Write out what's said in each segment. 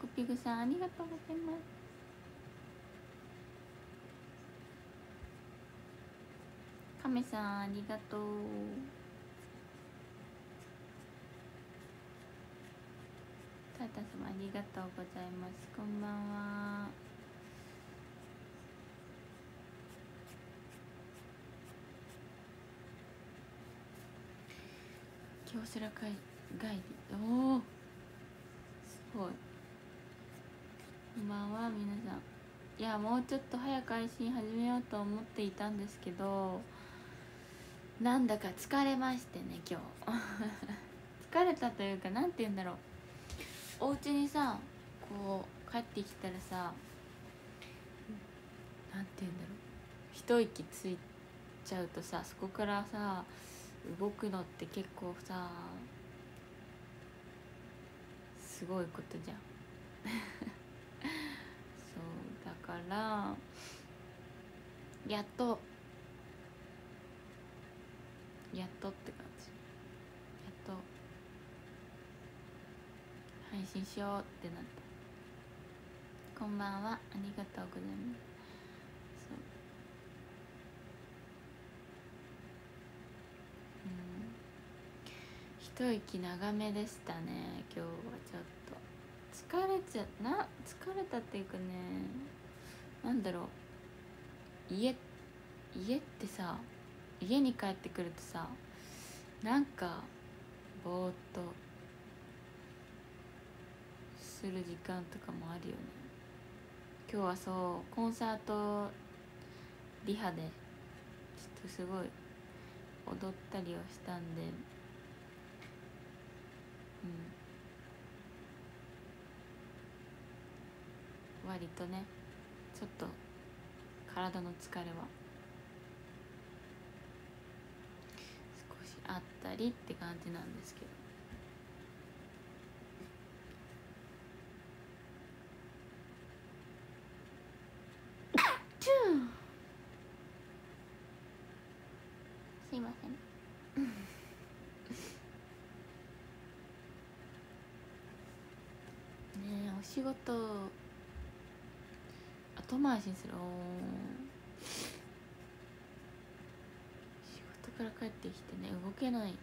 クピグさんありがとうございます。カメさんありがとう。タタ様ありがとうございます。こんばんは。京セラ会帰りおおすごい。こんばんは皆さん。いやもうちょっと早く配信始めようと思っていたんですけどなんだか疲れましてね今日。疲れたというかなんて言うんだろう。お家にさこう帰ってきたらさなんて言うんだろう。一息ついちゃうとさそこからさ動くのって結構さすごいことじゃん。からやっと。やっとって感じ。やっと。配信しようってなった。こんばんは。ありがとうございます。そう。うん。一息長めでしたね今日は。ちょっと。疲れちゃな疲れたっていうかね。なんだろう。家家ってさ家に帰ってくるとさなんかぼーっとする時間とかもあるよね。今日はそうコンサートリハでちょっとすごい踊ったりをしたんでうん。割とね。ちょっと体の疲れは。少しあったりって感じなんですけど。すいません。ねえお仕事後回しにする仕事から帰ってきてね動けない。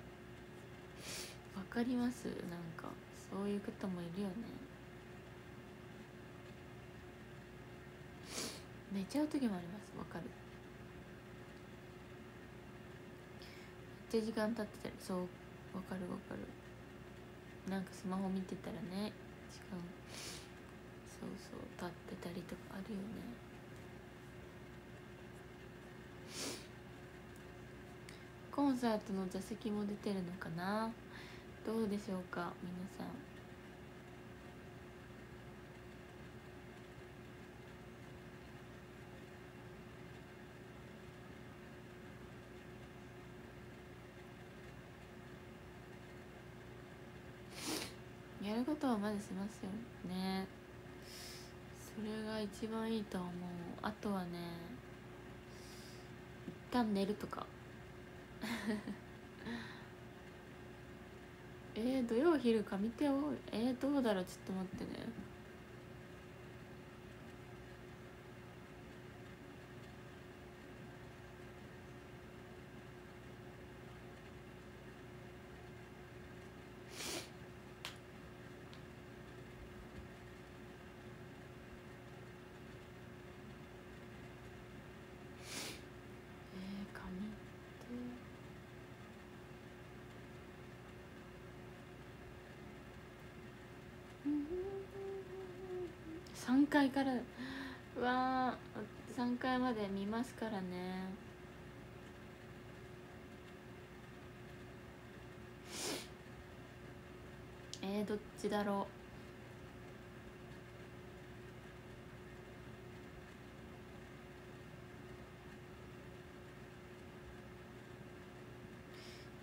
わかります。なんかそういう方もいるよね。寝ちゃう時もあります。わかる。めっちゃ時間経ってたり。そう。わかるわかる。なんかスマホ見てたらね時間そうそう立ってたりとかあるよね。コンサートの座席も出てるのかな？どうでしょうか皆さん。やることはまずしますよね。それが一番いいと思う。あとはね一旦寝るとか。えー、土曜昼上手をえー、どうだろう？ちょっと待ってねえー、上手3階から。わー。3階まで見ますからね。えー、どっちだろ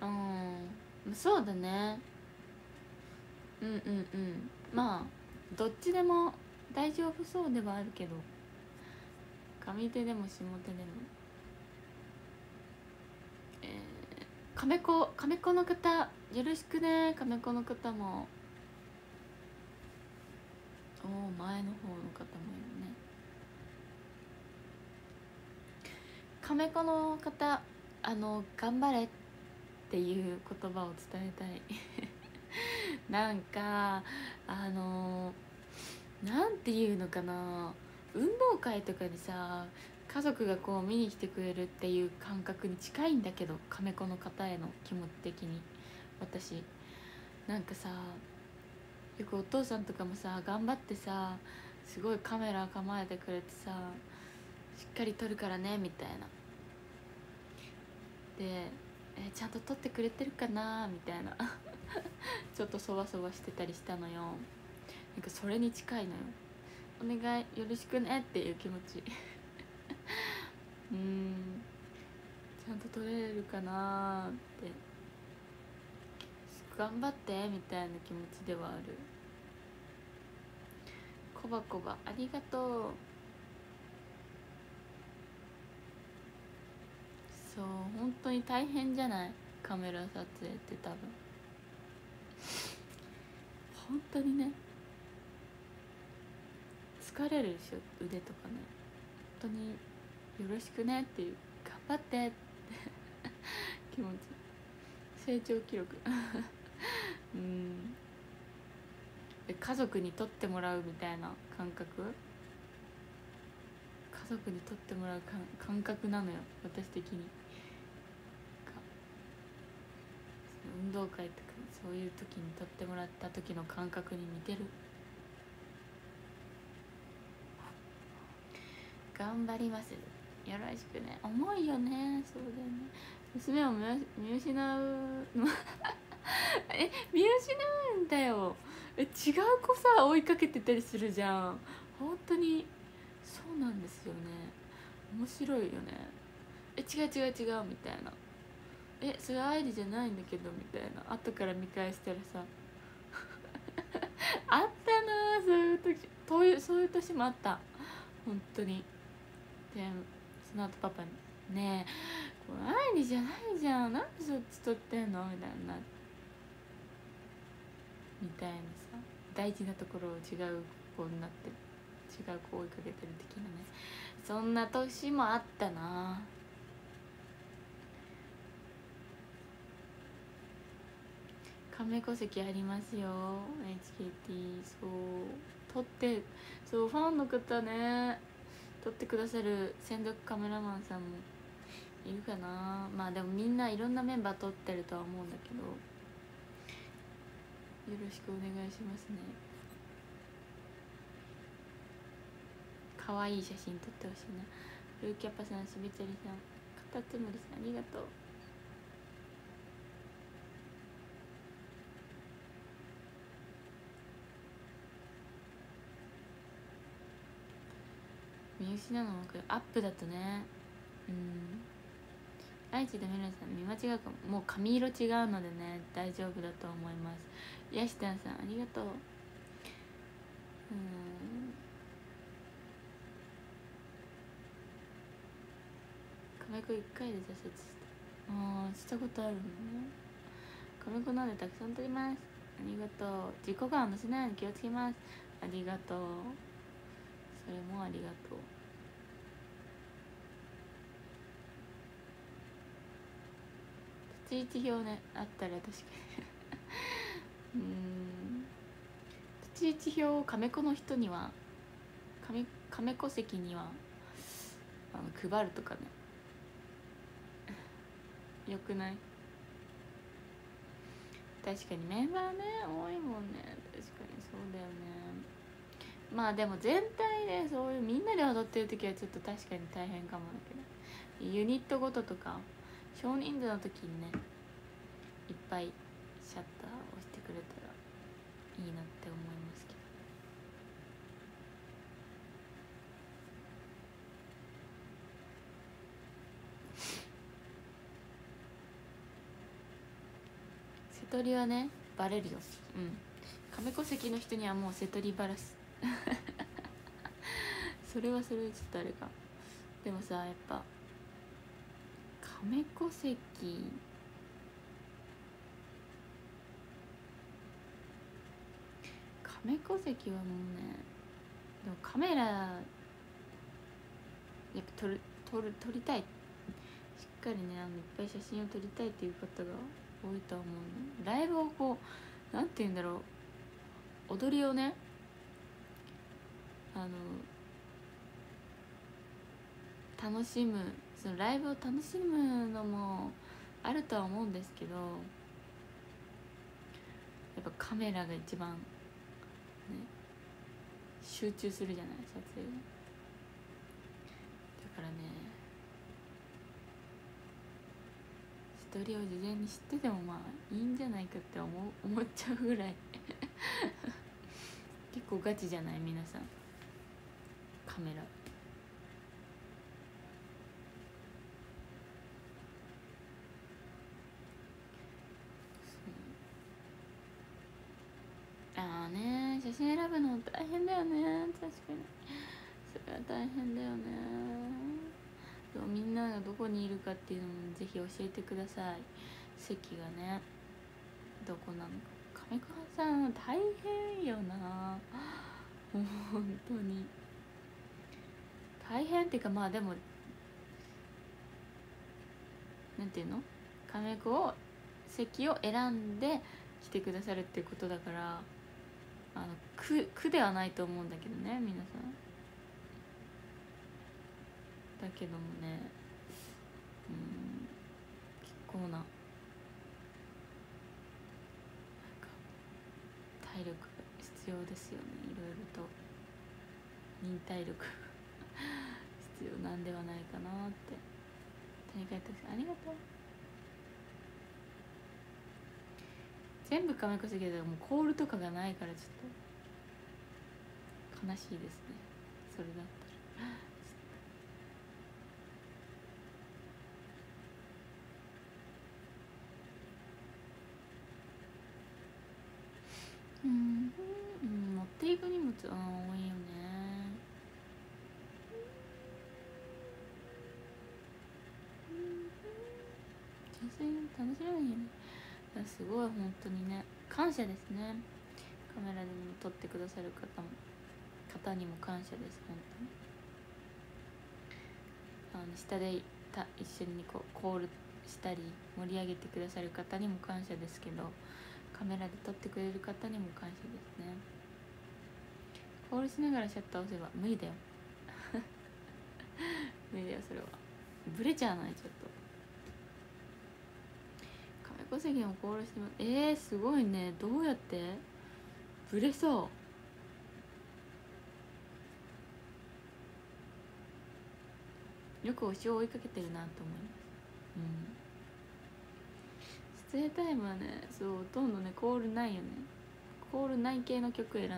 う。うん。そうだね。うんうんうん。まあどっちでも大丈夫そうではあるけど。上手でも下手でも。えー、亀子亀子の方よろしくね。亀子の方も。おお前の方の方もいるね。亀子の方あの頑張れっていう言葉を伝えたい。なんかあのなんていうのかな。運動会とかにさ家族がこう見に来てくれるっていう感覚に近いんだけど亀子の方への気持ち的に。私。なんかさよくお父さんとかもさ頑張ってさすごいカメラ構えてくれてさしっかり撮るからねみたいな。でえちゃんと撮ってくれてるかなみたいな。ちょっとそわそわしてたりしたのよ。なんかそれに近いのよ。お願いよろしくねっていう気持ち。うん。ちゃんと撮れるかなって。頑張ってみたいな気持ちではある。コバコバありがとう。そう本当に大変じゃない？カメラ撮影って多分。本当にね。疲れるでしょ腕とかね。本当によろしくねっていう頑張って。っ て気持ち。成長記録。うん。家族に撮ってもらうみたいな感覚？家族に撮ってもらう感覚なのよ。私的に。運動会とかそういう時に撮ってもらった時の感覚に似てる。頑張ります。よろしくね。重いよね。そうだよね。娘を見失う え見失うんだよ。え違う子さ追いかけてたりするじゃん。本当に。そうなんですよね。面白いよね。え違う違う違うみたいな。えそれアイリじゃないんだけど。みたいな。後から見返したらさ。あったなそういう時そういうそういう年もあった。本当に。でその後パパに「ねえこれアイリじゃないじゃんなんでそっち撮ってんの?」みたいなみたいなさ大事なところを違う子になって違う子を追いかけてる的なね。そんな年もあったな。亀戸籍ありますよ HKT そう撮ってそうファンの方ね撮ってくださる専属カメラマンさんもいるかな。まあでもみんないろんなメンバー撮ってるとは思うんだけど。よろしくお願いしますね。可愛い写真撮ってほしいな。ルーキャパさんしべちゃりさんカタツムリさんありがとう。見失うのもアップだとね。うん。愛知でメロさん見間違うかも。もう髪色違うのでね大丈夫だと思います。ヤシタンさんありがとう。うん。亀子1回で挫折した。ああしたことあるのね。亀子なんでたくさん撮ります。ありがとう。自己感を乗せないように気をつけます。ありがとう。それもありがとう。立ち位置表ねあったら確かに。うん。立ち位置表を亀子の人には亀亀子席にはあの配るとかね。よくない？確かにメンバーね多いもんね。確かにそうだよね。まあでも全体でそういうみんなで踊ってる時はちょっと確かに大変かもだけど。ユニットごととか少人数の時にねいっぱいシャッターを押してくれたらいいなって思いますけど。瀬戸りはねバレるよ。うん。亀戸籍の人にはもう瀬戸りバラす。それはそれちょっとあれか。でもさやっぱ亀戸籍亀戸籍はもうねでもカメラやっぱ撮る撮る撮りたい。しっかりねあのいっぱい写真を撮りたいっていう方が多いと思うね。ライブをこうなんて言うんだろう。踊りをねあの楽しむそのライブを楽しむのもあるとは思うんですけどやっぱカメラが一番ね集中するじゃない撮影だからね一人を事前に知っててもまあいいんじゃないかって思思っちゃうぐらい。結構ガチじゃない？皆さん。カメラああね写真選ぶの大変だよね。確かに。それは大変だよね。でもみんながどこにいるかっていうのもぜひ教えてください。席がね。どこなのか。上川さん大変よな。もう本当に。大変っていうかまあでもなんていうの？亀子を席を選んで来てくださるっていうことだから。あの苦苦ではないと思うんだけどね皆さん。だけどもねうん結構ななんか体力が必要ですよね。いろいろと。忍耐力必要なんではないかなって。谷川拓さんありがとう。全部亀子すぎどもうコールとかがないからちょっと。悲しいですね。それだったら。うん、うん、持っていく荷物あ多いよね。純粋に楽しめないよね。すごい本当にね。感謝ですね。カメラでも撮ってくださる方も方にも感謝です本当に。あの下でた一緒にこうコールしたり盛り上げてくださる方にも感謝ですけどカメラで撮ってくれる方にも感謝ですね。コールしながらシャッター押せば無理だよ。無理だよそれは。ブレちゃわないちょっと。亀子席もコールしてますえー、すごいね。どうやって？ブレそう。よく推しを追いかけてるなと思います。うん。出演タイムはねそうほとんどねコールないよね。コールない系の曲選んで。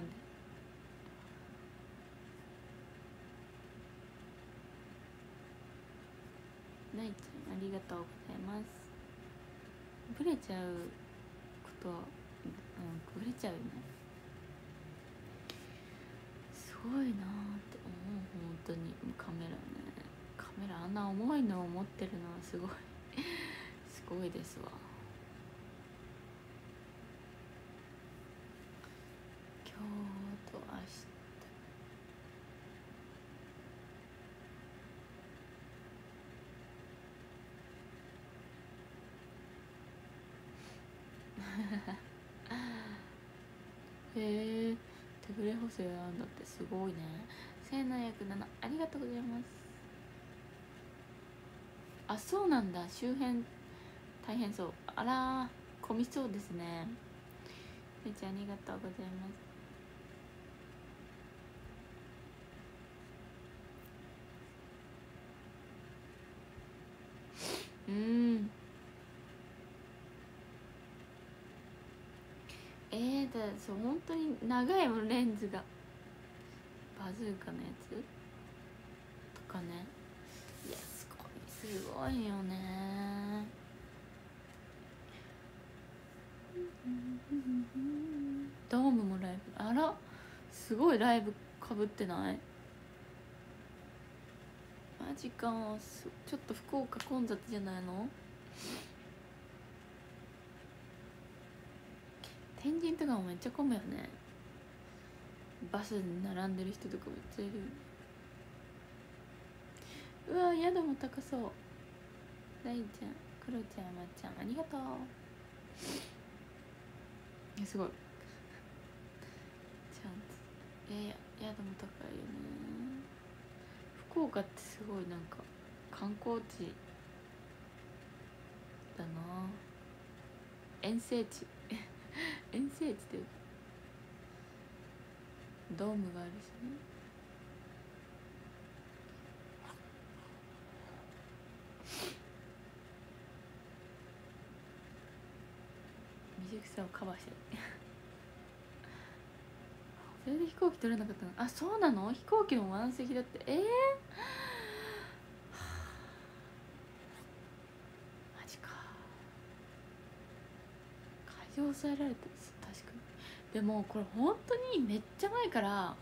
ないちゃんありがとうございます。ブレちゃうことはうんブレちゃうね。すごいなって思う本当に。カメラね。カメラあんな重いのを持ってるのはすごい。すごいですわ。今日と明日。へえ手ぶれ補正なんだってすごいね。1707ありがとうございます。あそうなんだ。周辺大変そう。あら混みそうですね。めちゃありがとうございますうんえー、だそう本当に長いもんレンズが。バズーカのやつ？とかね。いやすごいすごいよね。ドームもライブ。あらすごいライブかぶってない？マジかちょっと福岡混雑じゃないの？天神とかもめっちゃ混むよね。バスに並んでる人とかめっちゃいるうわ宿も高そう。大ちゃんクロちゃんまっちゃんありがとう。いやすごい。ちゃんといやいや宿も高いよね。福岡ってすごいなんか観光地だな。遠征地遠征地という。かドームがあるしね。未熟さをカバーしてる。それで飛行機取れなかったの？あそうなの？飛行機も満席だって。ええー、マジか会場抑えられてる。確かに。でもこれ本当にめっちゃ前から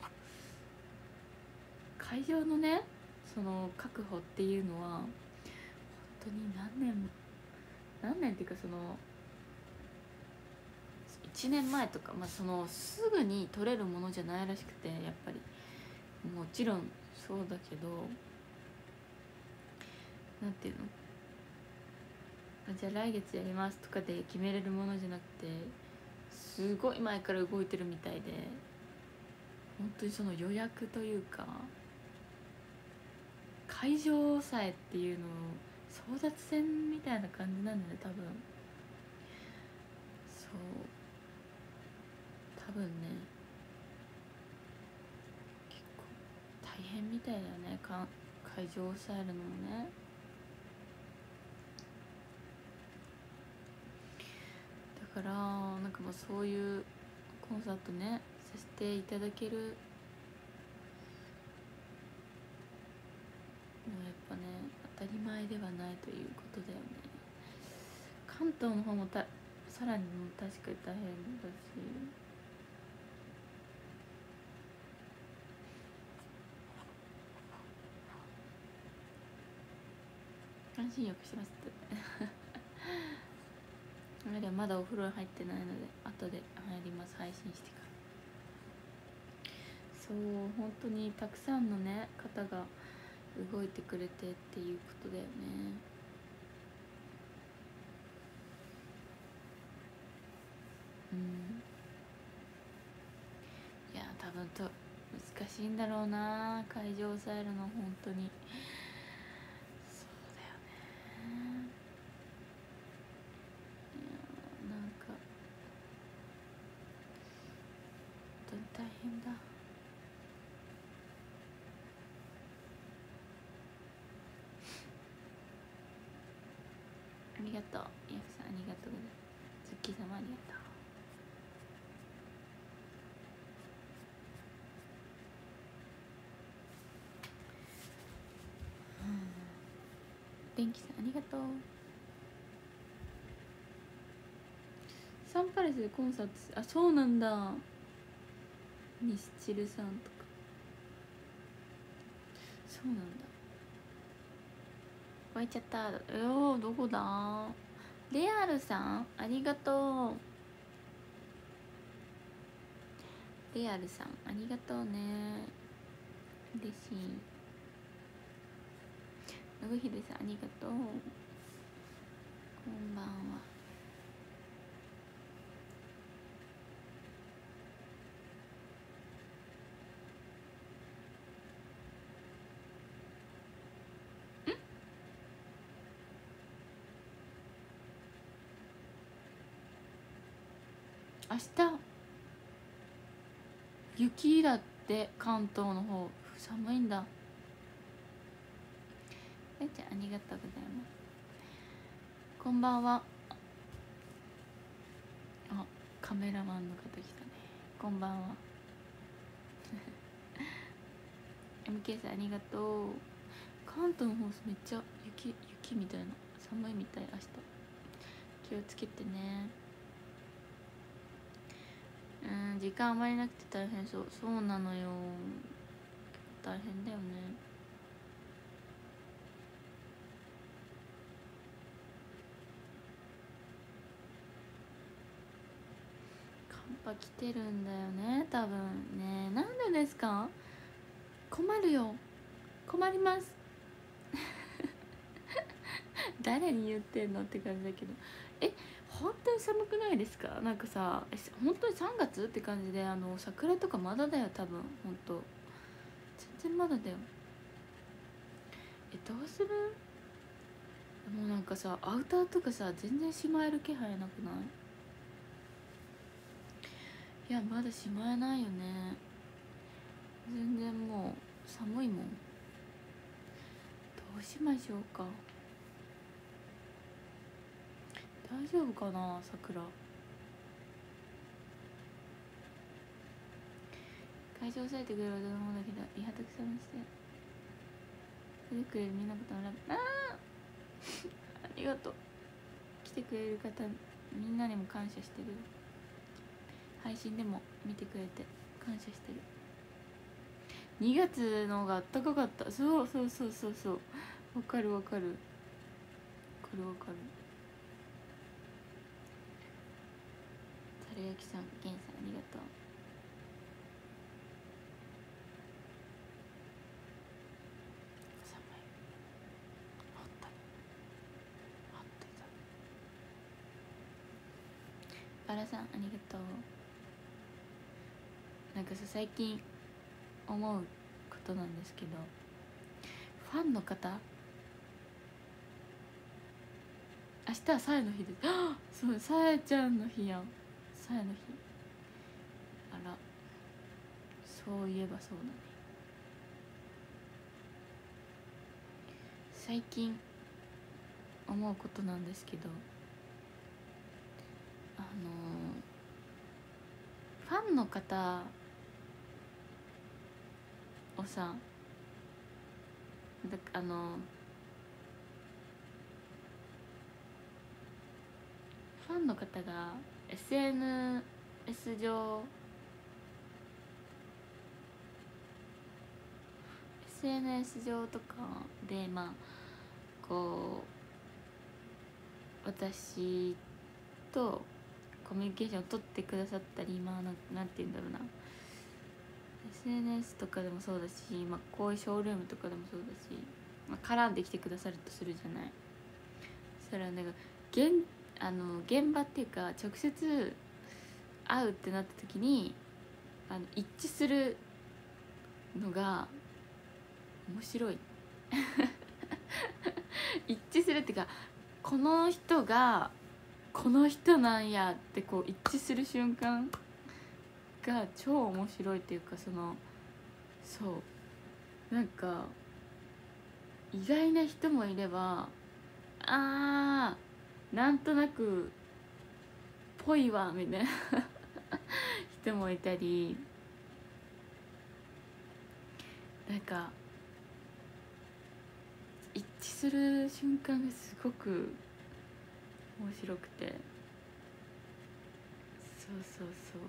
会場のねその確保っていうのは本当に何年何年っていうかその1年前とか、まあ、そのすぐに取れるものじゃないらしくてやっぱり。もちろんそうだけどなんていうの？じゃあ来月やりますとかで決めれるものじゃなくてすごい前から動いてるみたいで本当にその予約というか会場さえっていうのを争奪戦みたいな感じなんだね多分。そう。多分ね結構大変みたいだよね会場を抑えるのもねだからなんかまあそういうコンサートねさせていただけるのやっぱね当たり前ではないということだよね。関東の方もたさらにも確かに大変だし。半身浴しますって。あれまだお風呂入ってないので後で入ります。配信してから。そう本当にたくさんのね方が動いてくれてっていうことだよね。うん。いや多分と難しいんだろうな会場を抑えるの本当に。りがとう。ヤフさんありがとうございます。ズッキー様ありがとう。電気さんありがとう。サンパレスでコンサートあそうなんだ。ミスチルさんとか。そうなんだ。湧いちゃった。おどこだ？レアルさんありがとう。レアルさんありがとうね。嬉しい。信秀さんありがとう。こんばんは。明日。雪だって関東の方。寒いんだ。えちゃんありがとうございます。こんばんは。あカメラマンの方来たね。こんばんは。MK さんありがとう。関東の方めっちゃ雪雪みたいな。寒いみたい明日。気をつけてね。うん時間あまりなくて大変そう。そうなのよ。大変だよね。ぱ来てるんだよね。多分ね。なんでですか？困るよ。困ります。誰に言ってんのって感じだけど。え？本当に寒くないですか？なんかさ本当に3月って感じであの桜とかまだだよ多分。本当。全然まだだよ。えどうする？もうなんかさアウターとかさ全然しまえる気配なくない？いやまだしまえないよね。全然もう寒いもん。どうしましょうか。大丈夫かな桜。会場押さえてくれるはどのもだけどリハたくさんして。来てくれみんなことラブああ ありがとう。来てくれる方みんなにも感謝してる。配信でも見てくれて感謝してる。2月の方があったかかった。そうそうそうそうそう。わかるわかる。わかるわかる。たれやきさんげんさんありがとう。バラさんありがとう。なんかさ最近思うことなんですけどファンの方？明日はさえの日です。あそうさえちゃんの日やん。さえの日。あら。そういえばそうだね。最近思うことなんですけどあのファンの方をさだあのファンの方が SNS 上 SNS 上とかでまあこう私とコミュニケーションを取ってくださったりまあななんて言うんだろうな。SNS とかでもそうだし、まあ、こういうショールームとかでもそうだし、まあ、絡んできてくださるとするじゃない。そしたらなんか現あの現場っていうか直接会うってなった時にあの一致するのが面白い。一致するっていうかこの人がこの人なんやってこう一致する瞬間が超面白いっていうかそのそう。なんか意外な人もいればあーなんとなくぽいわみたいな。人もいたり。なんか一致する瞬間がすごく面白くて。そうそうそう。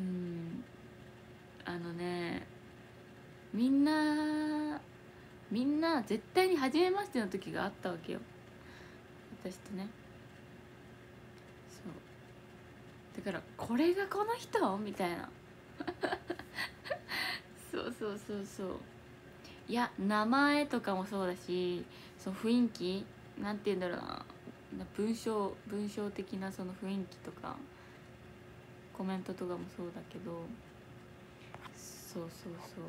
うん。あのねみんなみんな絶対に初めましての時があったわけよ。私とね。そう。だからこれがこの人？みたいな。そうそうそうそう。いや名前とかもそうだしその雰囲気？なんて言うんだろうな。文章文章的なその雰囲気とかコメントとかもそうだけど。そうそうそう。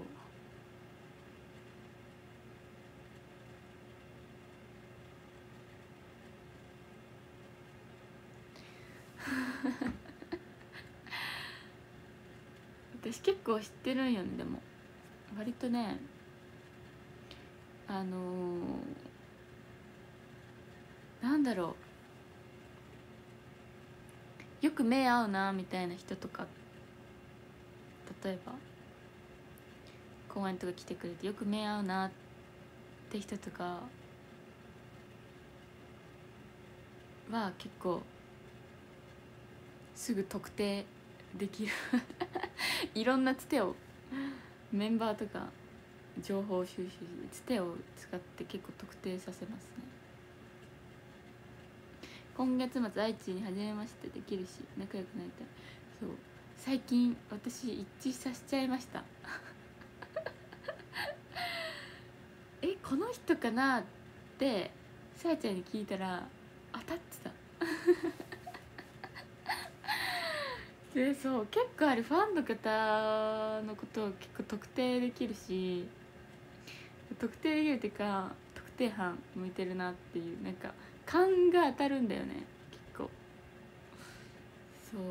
私結構知ってるんよねでも。割とねあのー、なんだろう。よく目合うなみたいな人とか。例えば公園とか来てくれてよく目合うなって人とか。は結構すぐ特定できる。いろんなつてをメンバーとか情報収集つてを使って結構特定させますね。今月末愛知に初めましてできるし仲良くなりたい。そう。最近私一致させちゃいました。えこの人かなってさやちゃんに聞いたら当たってた。でそう結構あれファンの方のことを結構特定できるし特定できるっていうか特定班向いてるなっていうなんか勘が当たるんだよね結構そう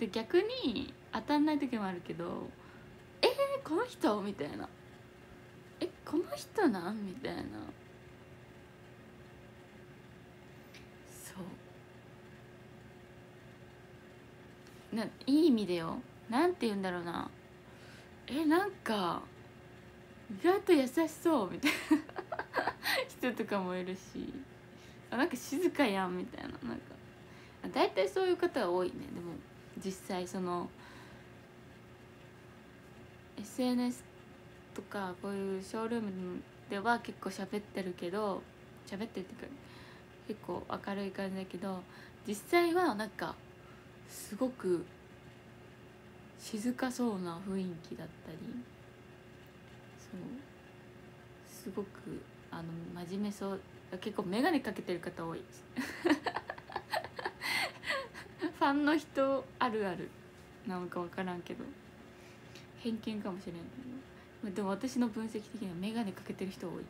で逆に当たんない時もあるけど「えー、この人?」みたいな「えこの人なん?」みたいなそうないい意味でよ。なんて言うんだろうな。えなんか意外と優しそうみたいな。人とかもいるし。あなんか静かやんみたいな。なんか大体そういう方が多いね。でも実際その SNS とかこういうショールームでは結構喋ってるけど喋ってるっていうか結構明るい感じだけど実際はなんかすごく静かそうな雰囲気だったりそうすごくあの真面目そう結構眼鏡かけてる方多い。ファンの人あるあるなのか分からんけど偏見かもしれんけど。でも私の分析的には眼鏡かけてる人多い。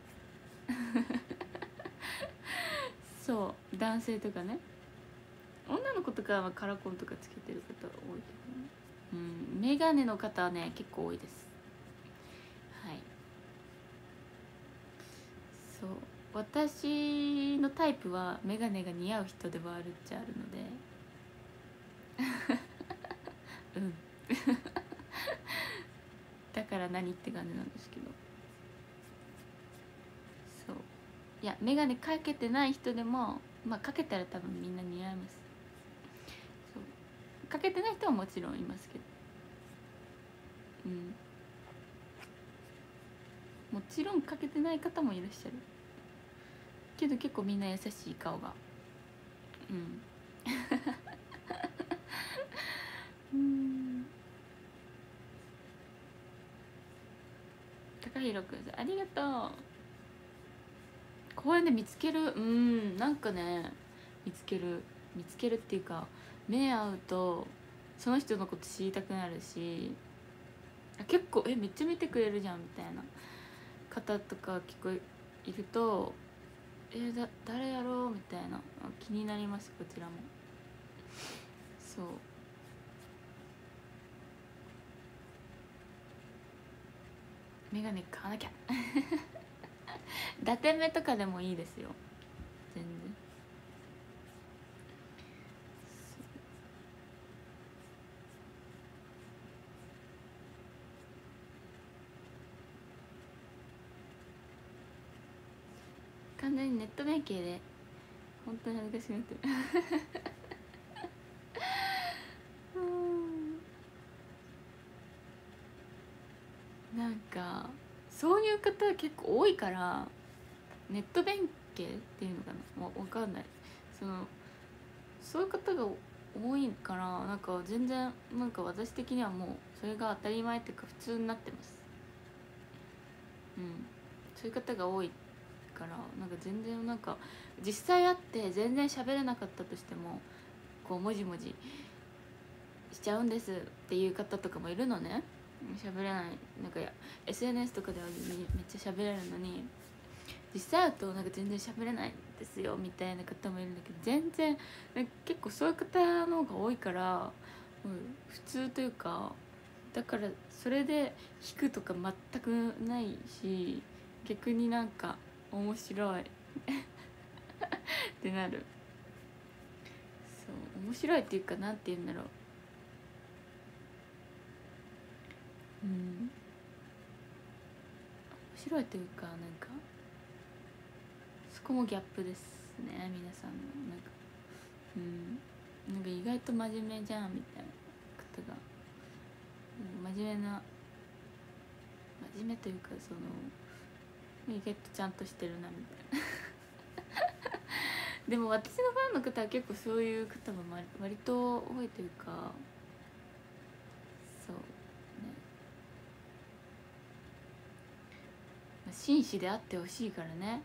そう男性とかね。女の子とかはカラコンとかつけてる方多いけどね。うん眼鏡の方はね結構多いです。はい。そう。私のタイプは眼鏡が似合う人ではあるっちゃあるので。うん。だから何って感じなんですけど。そう。いや眼鏡かけてない人でもまあかけたら多分みんな似合います。かけてない人はもちろんいますけど。うん。もちろんかけてない方もいらっしゃる。けど結構みんな優しい顔が。うん。うん。高弘くんありがとう。公園で見つける。うん。なんかね見つける。見つけるっていうか目合うとその人のこと知りたくなるし結構えめっちゃ見てくれるじゃんみたいな方とか結構いるとえだ誰やろうみたいな気になりますこちらも。そう。眼鏡買わなきゃ 伊達目とかでもいいですよ全然完全にネット弁慶で本当に恥ずかしくなってる。なんかそういう方結構多いからネット弁慶っていうのかな？わ分かんない。そのそういう方が多いからなんか全然なんか私的にはもうそれが当たり前っていうか普通になってます。うん。そういう方が多い。ってからなんか全然なんか実際会って全然喋れなかったとしてもこうもじもじしちゃうんですっていう方とかもいるのね。喋れないなんか SNS とかではめっちゃ喋れるのに実際会うとなんか全然喋れないんですよみたいな方もいるんだけど全然結構そういう方の方が多いから、普通というかだからそれで引くとか全くないし逆になんか面白い。ってなる。そう面白いっていうかなんて言うんだろう。うん。面白いというかなんかそこもギャップですね皆さんのなんか。うん。なんか意外と真面目じゃんみたいな方が、真面目な真面目というかその意外とちゃん。としてるなみたいなでも私のファンの方は結構そういう方も割と多いというかそうね。まあ紳士であってほしいからね。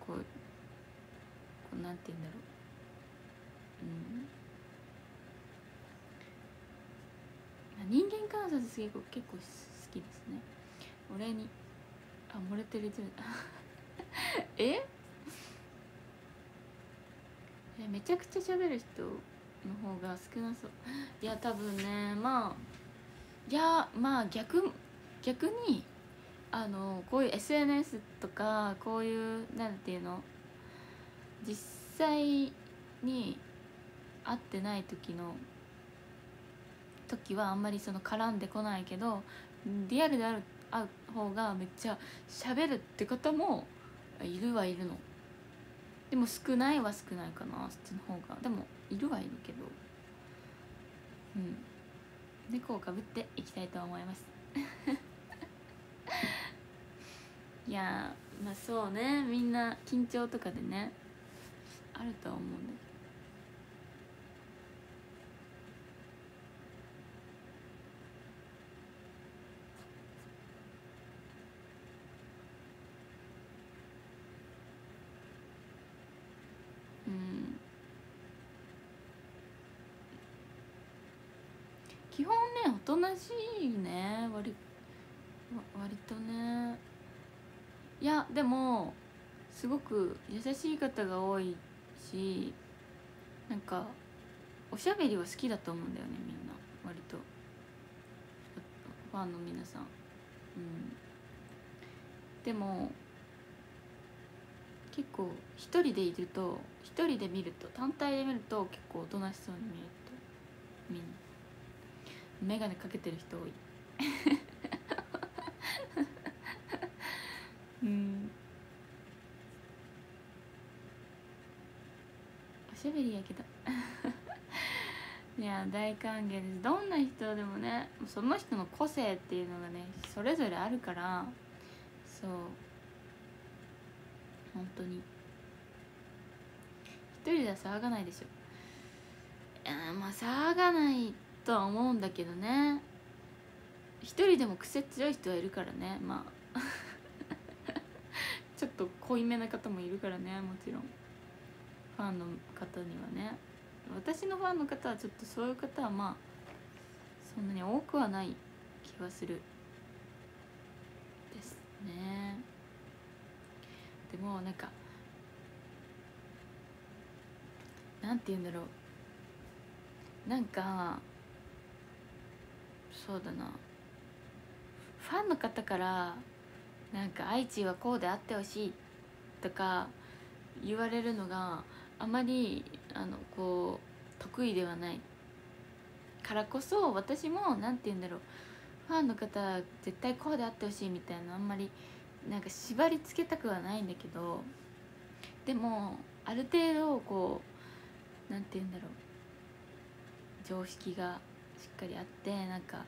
こうこうなんて言うんだろう。うん。人間観察結構結構好きですね。俺にあ漏れてる え？えめちゃくちゃ喋る人の方が少なそう。いや多分ねまあいやまあ逆逆にあのこういう SNS とかこういうなんていうの？実際に会ってない時の時はあんまりその絡んでこないけどリアルである方がめっちゃ喋るって方もいるはいるの。でも少ないは少ないかなそっちの方が。でもいるはいるけど。うん。猫をかぶっていきたいと思います。いやまあそうね。みんな緊張とかでねあるとは思うんだけど。うん。基本ねおとなしいね。割わ割とね。いやでもすごく優しい方が多いしなんかおしゃべりは好きだと思うんだよねみんな。割と。ファンの皆さん。うん。でも結構一人でいると一人で見ると単体で見ると結構おとなしそうに見えると。みんな。眼鏡かけてる人多い。うん。おしゃべりやけど。いや大歓迎です。どんな人でもねその人の個性っていうのがねそれぞれあるから。そう。本当に。一人では騒がないでしょ。いまあ騒がないとは思うんだけどね。一人でも癖強い人はいるからね。まあ。ちょっと濃いめな方もいるからねもちろん。ファンの方にはね。私のファンの方はちょっとそういう方はまあそんなに多くはない気はする。ですね。でもなんかなんて言うんだろう。なんかそうだな。ファンの方からなんか愛知はこうであってほしいとか言われるのがあまりあのこう得意ではない。からこそ私もなんて言うんだろう。ファンの方絶対こうであってほしいみたいなあんまりなんか縛りつけたくはないんだけどでもある程度こうなんて言うんだろう。常識がしっかりあってなんか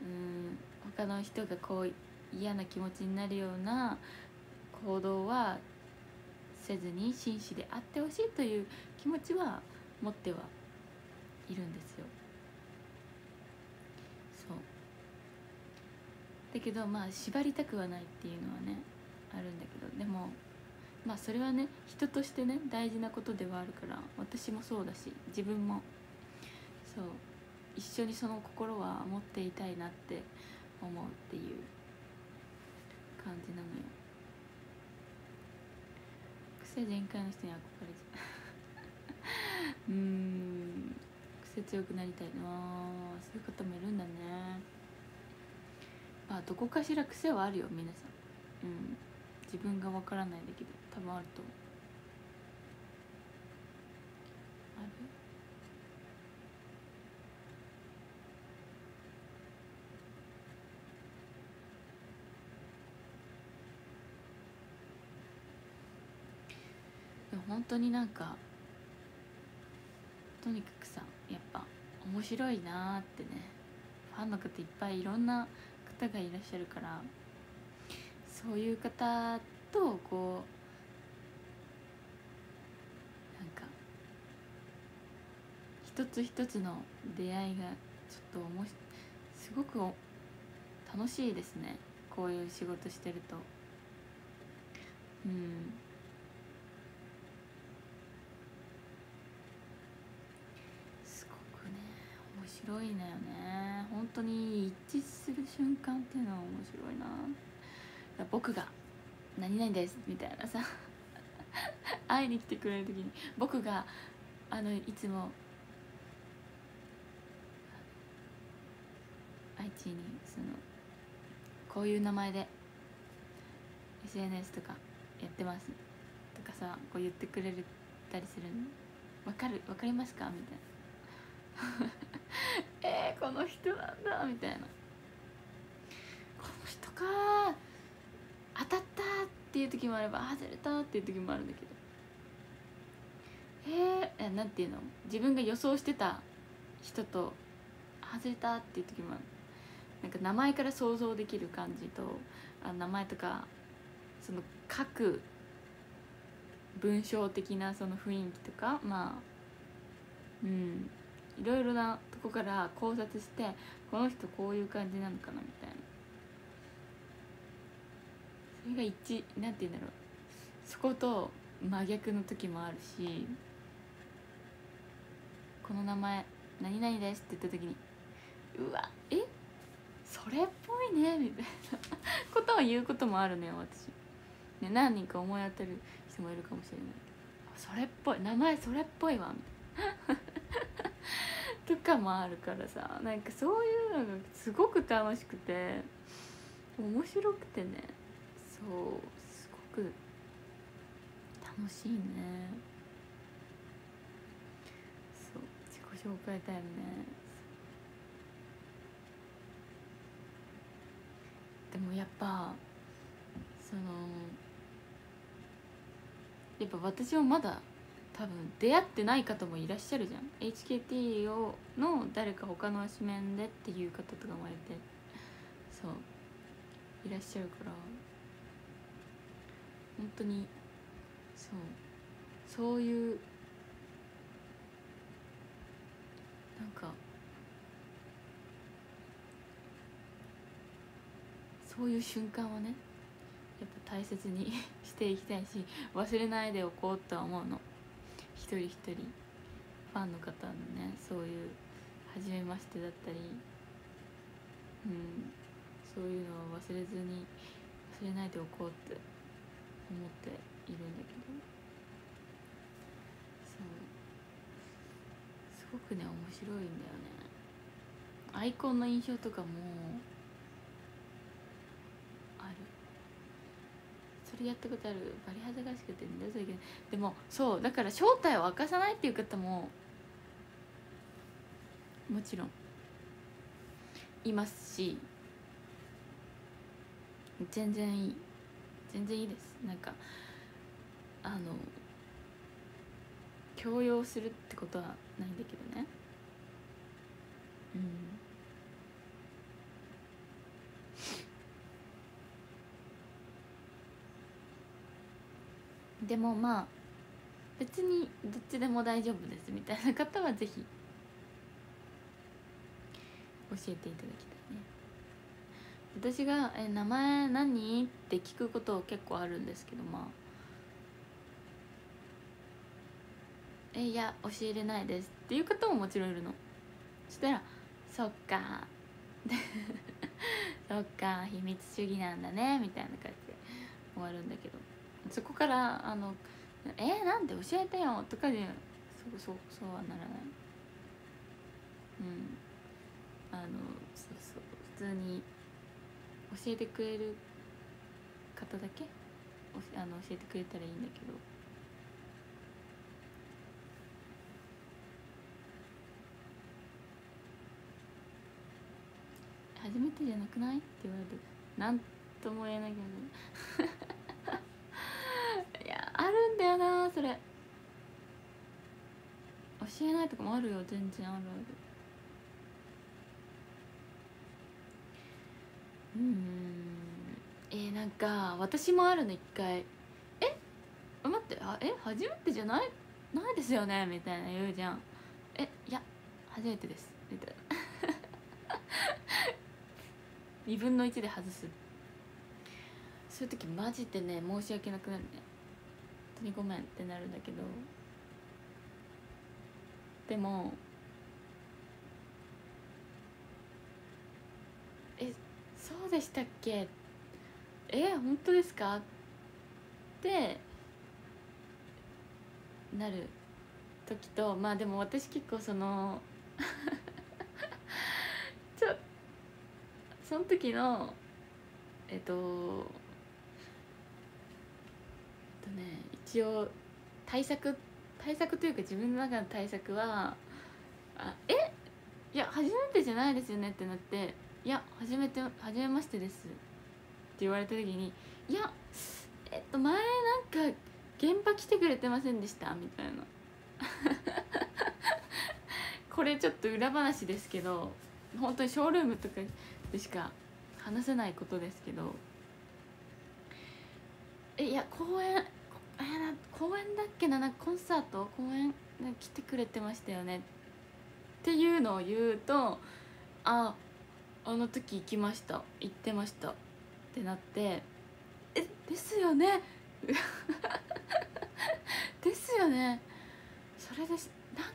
うん他の人がこう嫌な気持ちになるような行動はせずに真摯であってほしいという気持ちは持ってはいるんですよ。そうだけどまあ縛りたくはないっていうのはねあるんだけどでもまあそれはね人としてね大事なことではあるから私もそうだし自分も。そう。一緒にその心は持っていたいなって思うっていう感じなのよ。癖全開の人に憧れちゃう。うーん。癖強くなりたい。なそういう方もいるんだね。まあどこかしら癖はあるよ皆さん。うん。自分がわからないだけど多分あると思う。ある？でも本当になんかとにかくさやっぱ面白いなーってね。ファンの方いっぱいいろんな方がいらっしゃるからそういう方とこう一つ一つの出会いがちょっとおもしすごく楽しいですね。こういう仕事してると。うん。すごくね面白いんだよね。本当に一致する瞬間っていうのは面白いな。僕が「何々です」みたいなさ。会いに来てくれる時に僕があのいつも愛知にそのこういう名前で SNS とかやってますとかさこう言ってくれたりするの。分かる分かりますか？みたいな。えー、この人なんだみたいな。この人か当たったっていう時もあれば外れたっていう時もあるんだけど。へえなんていうの？自分が予想してた人と外れたっていう時もある。なんか名前から想像できる感じとあ名前とかその書く文章的なその雰囲気とかまあうん。いろいろなこから考察してこの人こういう感じなのかなみたいな。それが一なんて言うんだろう。そこと真逆の時もあるしこの名前何々ですって言った時にうわえ？それっぽいねみたいな。ことを言うこともあるのよ私、ね、何人か思い当たる人もいるかもしれない。それっぽい名前それっぽいわみたいな。とかもあるからさなんかそういうのがすごく楽しくて面白くてねそうすごく楽しいね。そう自己紹介タイムね。でもやっぱそのやっぱ私もまだ多分出会ってない方もいらっしゃるじゃん。HKT をの誰か他の紙面でっていう方とかもいて。そういらっしゃるから。本当にそう。そういうなんかそういう瞬間をねやっぱ大切に していきたいし忘れないでおこうとは思うの。一人一人ファンの方のねそういう初めましてだったりうんそういうのを忘れずに忘れないでおこうって思っているんだけど。そう。すごくね面白いんだよね。アイコンの印象とかもそれやったことあるバリ恥ずかしくてんだよそれでもそうだから正体を明かさないっていう方ももちろんいますし全然いい全然いいです。なんかあの強要するってことはないんだけどね。うん。でもまあ別にどっちでも大丈夫ですみたいな方はぜひ教えていただきたいね。私が「え名前何?」って聞くこと結構あるんですけどまあ「えいや教えれないです」っていう方ももちろんいるの。そしたら「そっか」そっか秘密主義なんだねみたいな感じで終わるんだけど。そこからあの「えー、なんで教えてよ」とかでそうそうそうはならない。うん。あのそうそう普通に教えてくれる方だけあの教えてくれたらいいんだけど。初めてじゃなくない？って言われるなんとも言えないけど。だよなそれ。教えないとかもあるよ全然あるある。うんえー、なんか私もあるの一回。え？待ってあえ？初めてじゃない？ないですよね？みたいな言うじゃん「え？いや初めてです」みたいな。2分の1で外す。そういう時マジでね申し訳なくなるね。当にごめんってなるんだけど。でもえそうでしたっけ？え本当ですか？ってなる時とまあでも私結構その ちょその時のえっとえっとね一応対策対策というか自分の中の対策は「あえいや初めてじゃないですよね」ってなって「いや初めて初めましてです」って言われた時に「いやえっと前なんか現場来てくれてませんでした」みたいな。これちょっと裏話ですけど本当にショールームとかでしか話せないことですけどえいや公演えな公演だっけななんかコンサート公演来てくれてましたよね。っていうのを言うとああの時行きました行ってましたってなってえですよね？ですよね。それでなん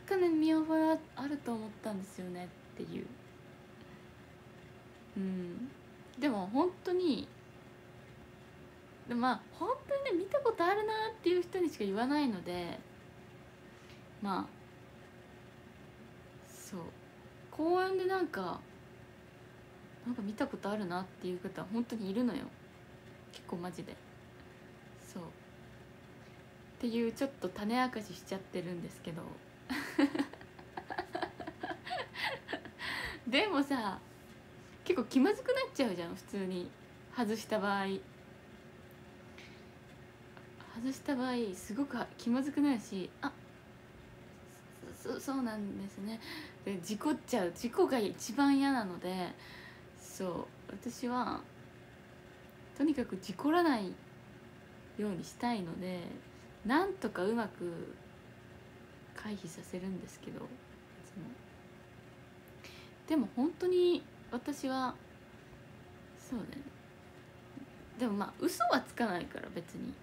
かね見覚えはあると思ったんですよねっていう。うん。でも本当にでまあ本当にね見たことあるなっていう人にしか言わないのでまあそう。公園でなんかなんか見たことあるなっていう方は本当にいるのよ。結構マジで。そう。っていうちょっと種明かししちゃってるんですけど。でもさ結構気まずくなっちゃうじゃん普通に。外した場合。外した場合すごく気まずくなるしあそそうなんですね。で事故っちゃう。事故が一番嫌なのでそう。私はとにかく事故らないようにしたいのでなんとかうまく回避させるんですけどでも本当に私はそうね。でもまあ嘘はつかないから別に。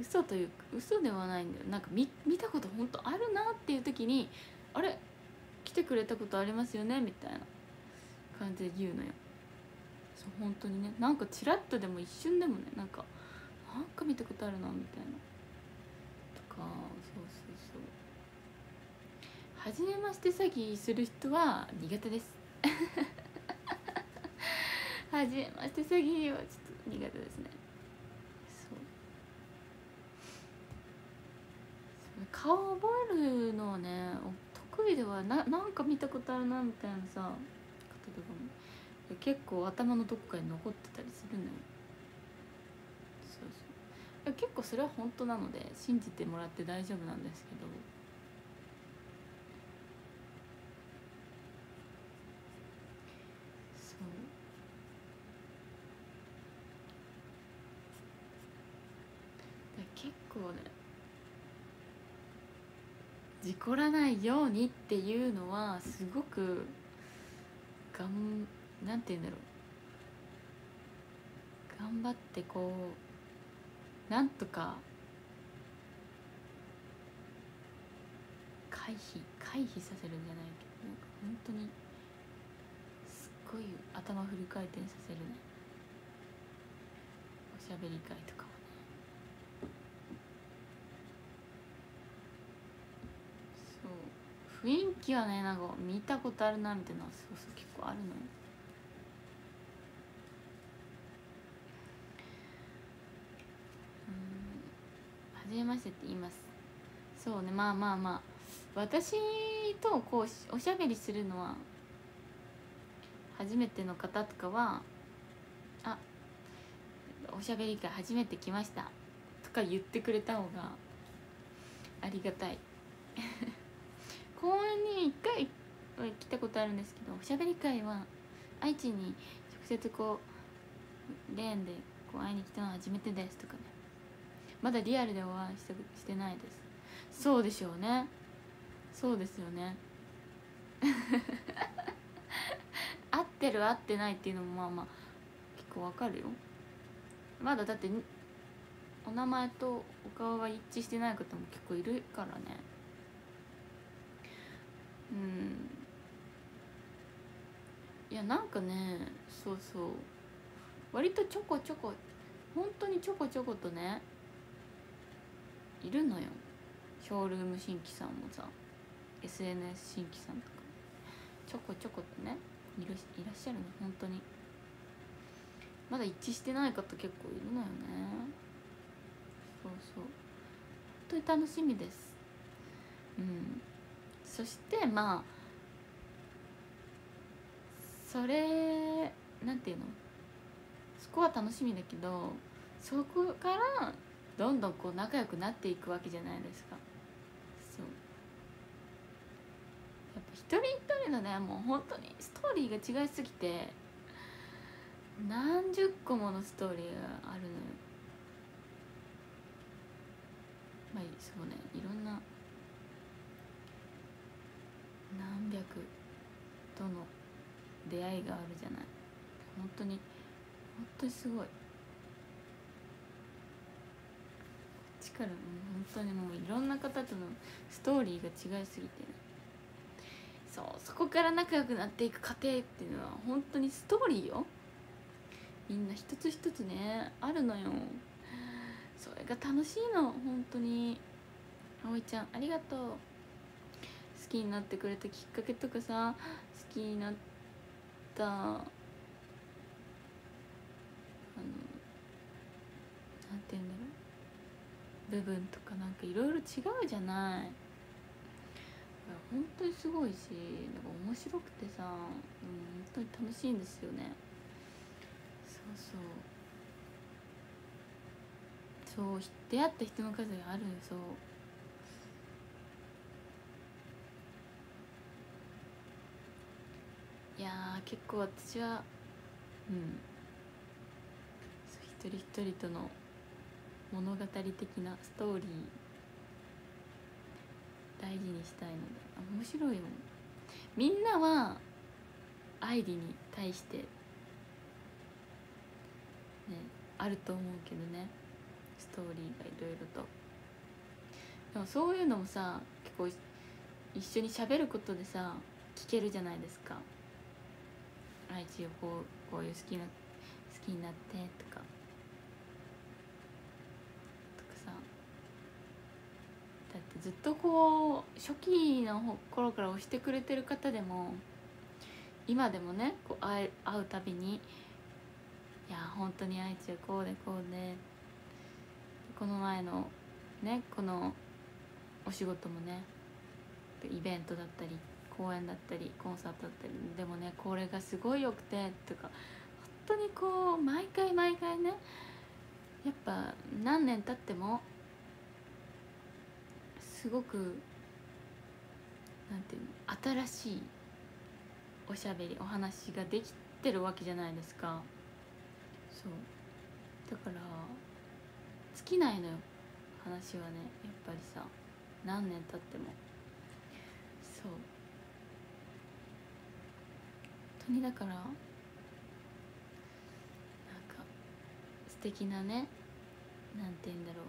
嘘というか嘘ではないんだよ。なんか見見たこと本当あるなっていう時に「あれ？来てくれたことありますよね」みたいな感じで言うのよ。そう本当にね。なんかチラッとでも一瞬でもねなんかなんか見たことあるな？みたいな。とかそうそうそう。初めまして詐欺する人は苦手です。初めまして詐欺はちょっと苦手ですね。顔覚えるのはね得意ではななんか見たことあるなみたいなさ方とかも。結構頭のどこかに残ってたりするのよ。そうそう。結構それは本当なので信じてもらって大丈夫なんですけどそう結構ね事故らないようにっていうのはすごくがんなんて言うんだろう。頑張ってこうなんとか回避回避させるんじゃないけどなんか本当にすっごい頭フル回転させるね。おしゃべり会とか雰囲気はねなんか見たことあるなみたいなそうそう結構あるのよ。うん。初めましてって言います。そうねまあまあまあ。私とこうおしゃべりするのは初めての方とかは「あおしゃべり会初めて来ました」とか言ってくれた方がありがたい。公園に1回は来たことあるんですけどおしゃべり会は愛知に直接こうレーンでこう会いに来たのは初めてですとかね。まだリアルでお会いしてしてないです。そうでしょうね。そうですよね。合ってる合ってないっていうのもまあまあ結構わかるよ。まだだってお名前とお顔が一致してない方も結構いるからね。うん。いやなんかねそうそう。割とちょこちょこ本当にちょこちょことねいるのよ。ショールーム新規さんもさ SNS 新規さんとか。ちょこちょことねいるいらっしゃるの本当に。まだ一致してない方結構いるのよね。そうそう。本当に楽しみです。うん。そしてまあそれなんていうの？そこは楽しみだけどそこからどんどんこう仲良くなっていくわけじゃないですか。そう。やっぱ一人一人のねもう本当にストーリーが違いすぎて何十個ものストーリーがあるのよ。まあそうねいろんな何百との出会いがあるじゃない。本当に本当にすごい。こっちからもう本当にもういろんな方とのストーリーが違いすぎてそうそこから仲良くなっていく過程っていうのは本当にストーリーよ。みんな一つ一つねあるのよ。それが楽しいの本当に。葵ちゃんありがとう。きになってくれたきっかけとかさ好きになったあのなんて言うんだろう。部分とかなんかいろいろ違うじゃない。本当にすごいしなんか面白くてさ、うん、本当に楽しいんですよね。そうそう。そう出会った人の数があるそういや結構私はうん。一人一人との物語的なストーリー大事にしたいので面白いもん。みんなは愛理に対してねあると思うけどね。ストーリーがいろいろと。でもそういうのもさ結構一緒にしゃべることでさ聞けるじゃないですか。愛知をこうこういう好きな好きになってとか。とかさ。だってずっとこう初期の頃から推してくれてる方でも今でもねこう会会うたびに「いや本当に愛知はこうでこうで」この前のねこのお仕事もねイベントだったり公演だったりコンサートだったりでもねこれがすごいよくてとか本当にこう毎回毎回ねやっぱ何年経ってもすごくなんていうの新しいおしゃべりお話ができてるわけじゃないですか。そう。だから尽きないのよ。話はねやっぱりさ何年経っても。そう。にだからなんか素敵なねなんて言うんだろう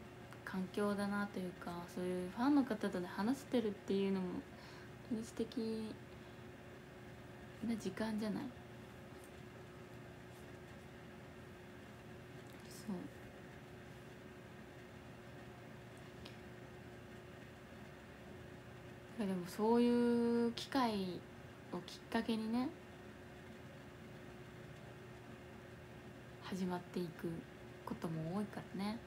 環境だなというかそういうファンの方とね話してるっていうのも素敵な時間じゃない？そう。でもそういう機会をきっかけにね始まっていくことも多いからね。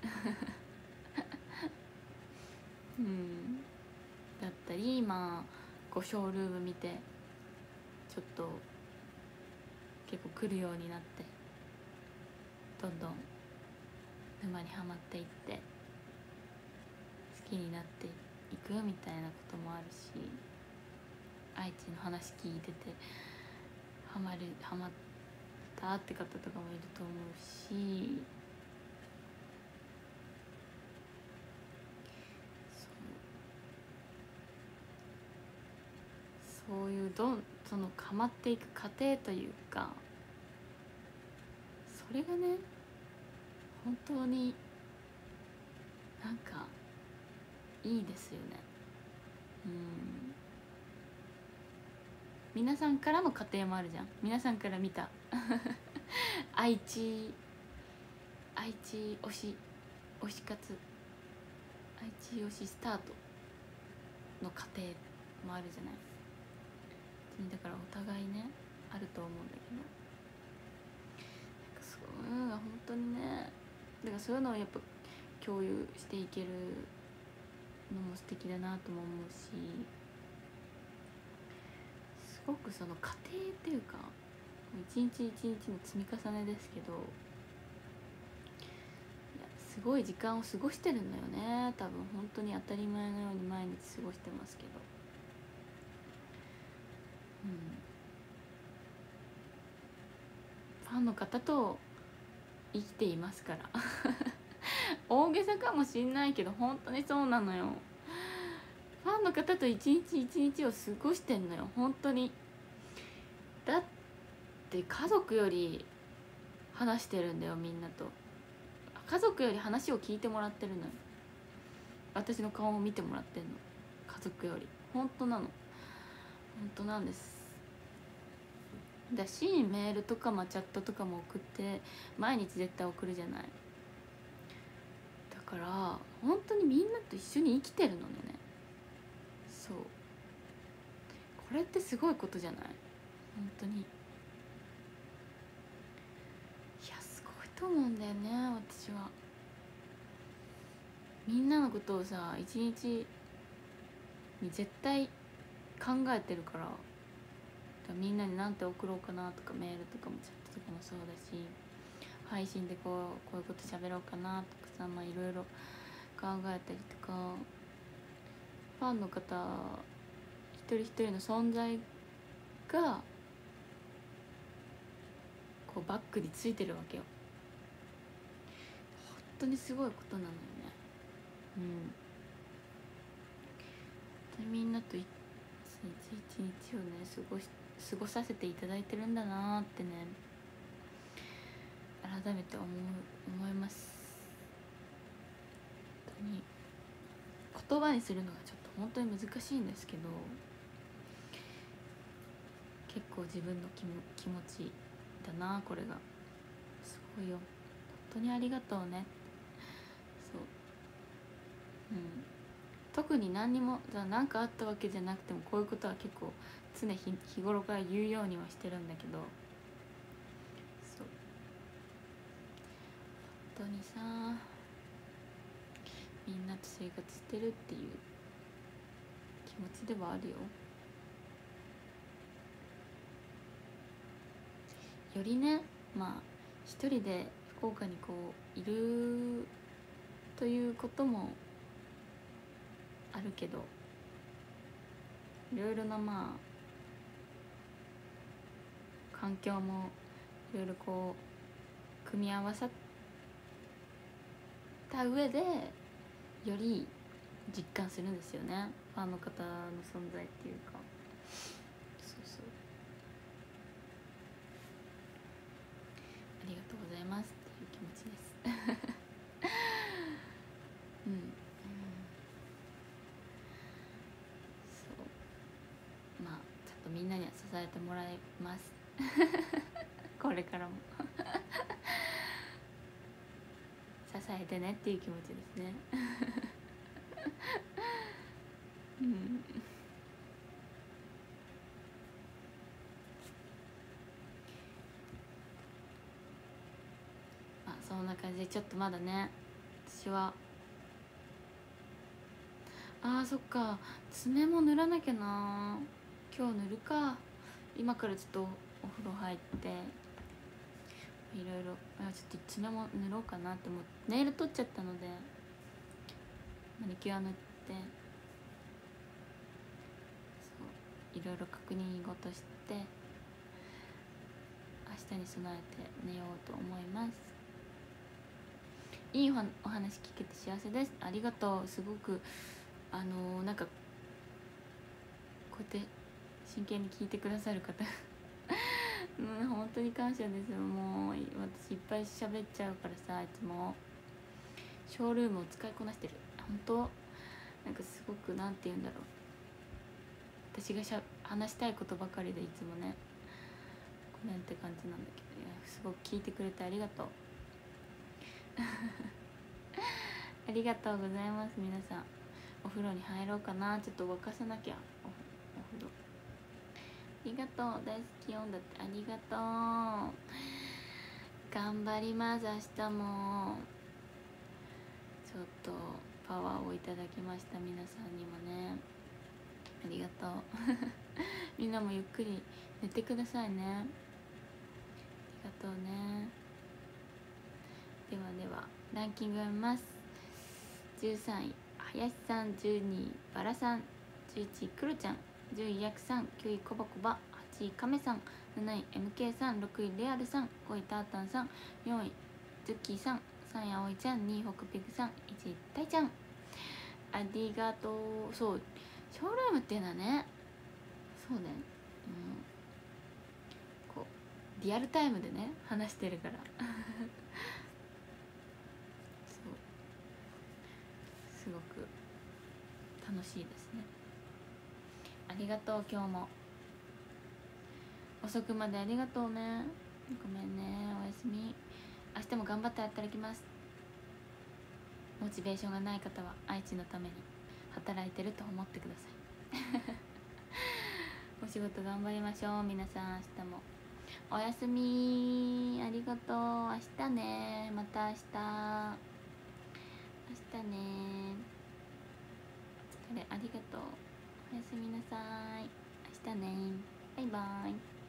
うん。だったり今こうショールーム見てちょっと結構来るようになってどんどん沼にはまっていって好きになっていくみたいなこともあるし愛知の話聞いててハマるハマってたって方とかもいると思うし。くどんそのかまっていく過程というかそれがね本当になんかいいですよね。うん。皆さんからの家庭もあるじゃん。皆さんから見た 愛知愛知推し推し活。愛知推しスタート。の過程もあるじゃない。だからお互いねあると思うんだけど。なんかそういうのが本当にねだからそういうのをやっぱ共有していけるのも素敵だなとも思うしすごくその過程っていうか一日一日の積み重ねですけどすごい時間を過ごしてるんだよね。多分本当に当たり前のように毎日過ごしてますけど。うん。ファンの方と生きていますから。大げさかもしんないけど本当にそうなのよ。ファンの方と一日一日を過ごしてんのよ。本当に。だって家族より話してるんだよみんなと。家族より話を聞いてもらってるのよ。私の顔を見てもらってんの。家族より。本当なの。本当なんです。だしメールとか、まあ、チャットとかも送って毎日絶対送るじゃない。だから本当にみんなと一緒に生きてるのね。そう。これってすごいことじゃない？本当にいやすごいと思うんだよね私は。みんなのことをさ一日に絶対考えてるから。みんなに何て送ろうかなとかメールとかもチャットとかもそうだし配信でこうこういうこと喋ろうかなとかさまあいろいろ考えたりとか。ファンの方一人一人の存在がこうバックについてるわけよ。当にすごいことなのよね。うん。本当にみんなと一日一日をね過ごし過ごさせていただいてるんだなってね改めて思う思います。本当に。言葉にするのがちょっと本当に難しいんですけど結構自分の気も気持ちだなこれが。すごいよ。本当にありがとうね。特に何にもじゃ何かあったわけじゃなくてもこういうことは結構常日日頃から言うようにはしてるんだけど。そう。本当にさみんなと生活してるっていう気持ちではあるよ。よりねまあ一人で福岡にこういるということもあるけどいろいろなまあ環境もいろいろこう組み合わさった上でより実感するんですよね。ファンの方の存在っていうかそうそうありがとうございますっていう気持ちですうん、うん、そうまあちょっとみんなには支えてもらいます。これからも。支えてねっていう気持ちですね。うん。まあそんな感じでちょっとまだね私は。あーそっか。爪も塗らなきゃな。今日塗るか今からちょっとお風呂入っていろいろちょっと爪も塗ろうかなって思ってネイル取っちゃったのでマニキュア塗ってそういろいろ確認事して明日に備えて寝ようと思います。いいお話聞けて幸せです。ありがとう。すごくあのー、なんかこうやって真剣に聞いてくださる方。うん本当に感謝ですもう私いっぱい喋っちゃうからさいつも。ショールームを使いこなしてる。本当？なんかすごくなんて言うんだろう。私がしゃ話したいことばかりでいつもね。ごめんって感じなんだけど。いやすごく聞いてくれてありがとう。ありがとうございます皆さん。お風呂に入ろうかな。ちょっと沸かさなきゃ。おお風呂。ありがとう。大好き音だってありがとう。頑張ります明日も。ちょっとパワーをいただきました皆さんにもね。ありがとう。みんなもゆっくり寝てくださいね。ありがとうね。ではではランキング読みます。13位。林さん12位。バラさん11位。クロちゃん。10位ヤクさん9位コバコバ8位カメさん7位 MK さん6位レアルさん5位タータンさん4位ズッキーさん3位葵ちゃん2位ホクピグさん1位タイちゃん。ありがとう。そうショールームっていうのはねそうね。うん。こうリアルタイムでね話してるから。そう。すごく楽しいですね。ありがとう今日も。遅くまでありがとうね。ごめんねおやすみ。明日も頑張って働きます。モチベーションがない方は愛知のために働いてると思ってください。お仕事頑張りましょう皆さん。明日もおやすみ。ありがとう。明日ね。また明日。明日ね。お疲れ。ありがとう。おやすみなさい。明日ね。バイバイ。